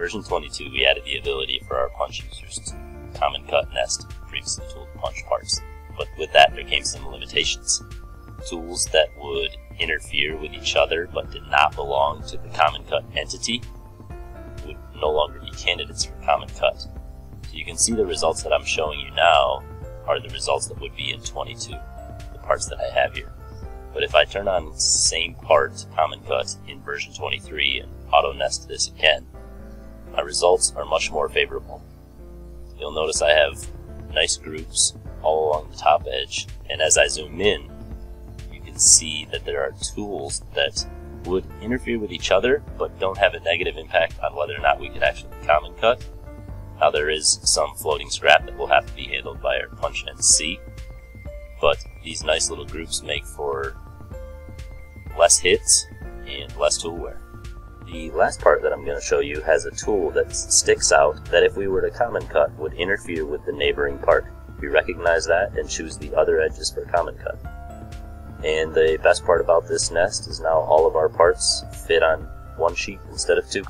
version 22, we added the ability for our punch users to common cut nest previously tooled punch parts. But with that, there came some limitations. Tools that would interfere with each other but did not belong to the common cut entity would no longer be candidates for common cut. So you can see the results that I'm showing you now are the results that would be in 22, the parts that I have here. But if I turn on same part common cut in version 23 and auto nest this again, my results are much more favorable. You'll notice I have nice groups all along the top edge, and as I zoom in, you can see that there are tools that would interfere with each other, but don't have a negative impact on whether or not we could actually common cut. Now there is some floating scrap that will have to be handled by our punch NC, but these nice little groups make for less hits and less tool wear. The last part that I'm going to show you has a tool that sticks out that if we were to common cut would interfere with the neighboring part. We recognize that and choose the other edges for common cut. And the best part about this nest is now all of our parts fit on one sheet instead of two.